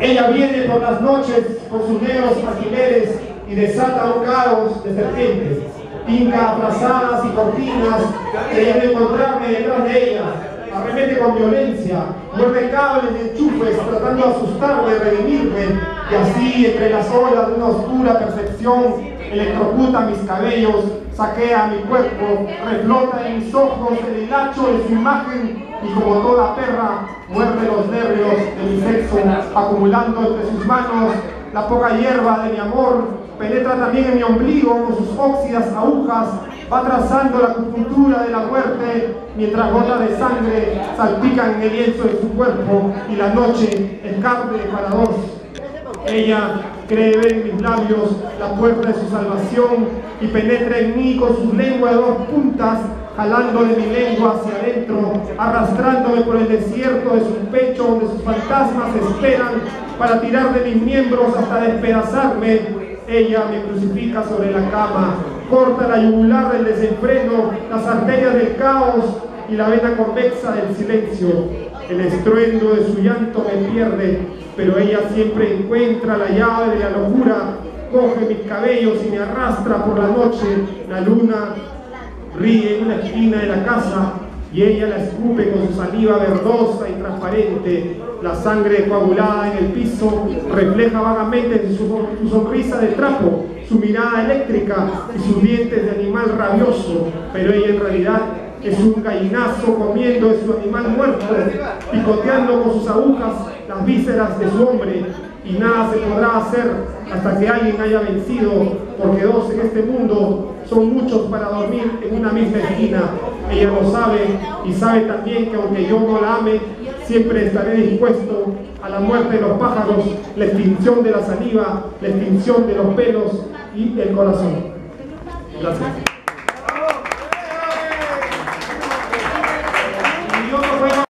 Ella viene por las noches con sus negros alquileres y desata un caos de serpientes. Pinca abrazadas y cortinas, creyendo encontrarme detrás de ella. Arremete con violencia, muerde cables y enchufes, tratando de asustarme, redimirme, y así, entre las olas de una oscura percepción, electrocuta mis cabellos, saquea mi cuerpo, reflota en mis ojos el hilacho de su imagen y como toda perra muerde los nervios de acumulando entre sus manos la poca hierba de mi amor, penetra también en mi ombligo con sus óxidas agujas, va trazando la acupuntura de la muerte, mientras gotas de sangre salpican en el lienzo de su cuerpo y la noche es carne para dos. Ella cree ver en mis labios la puerta de su salvación y penetra en mí con su lengua de dos puntas, jalando de mi lengua hacia adentro, arrastrándome por el desierto de su pecho donde sus fantasmas esperan para tirar de mis miembros hasta despedazarme. Ella me crucifica sobre la cama, corta la yugular del desenfreno, las arterias del caos y la vena convexa del silencio. El estruendo de su llanto me pierde, pero ella siempre encuentra la llave de la locura, coge mis cabellos y me arrastra por la noche. La luna ríe en una esquina de la casa y ella la escupe con su saliva verdosa y transparente. La sangre coagulada en el piso refleja vagamente su, su sonrisa de trapo, su mirada eléctrica y sus dientes de animal rabioso, pero ella en realidad es un gallinazo comiendo de su animal muerto, picoteando con sus agujas las vísceras de su hombre, y nada se podrá hacer hasta que alguien haya vencido, porque dos en este mundo son muchos para dormir en una misma esquina. Ella lo sabe y sabe también que aunque yo no la ame, siempre estaré dispuesto a la muerte de los pájaros, la extinción de la saliva, la extinción de los pelos y el corazón. Gracias.